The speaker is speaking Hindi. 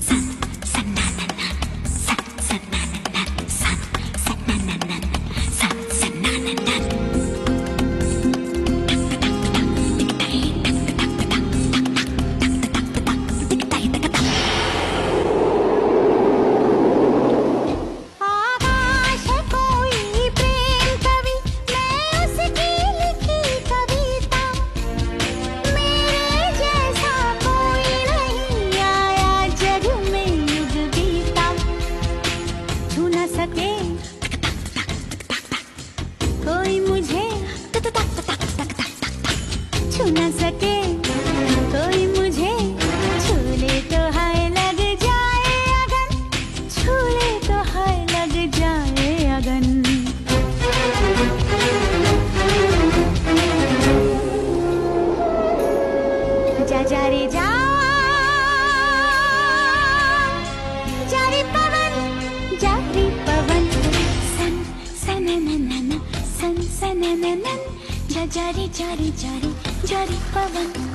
三 छू न सके। कोई मुझे छू न सके। कोई मुझे छूले तो हाय लग जाए अगन। छूले तो हाय लग जाए अगन। जा जा रे जा। नन सन सन नन जा जारी जारी जारी जा रे जा रे पवन।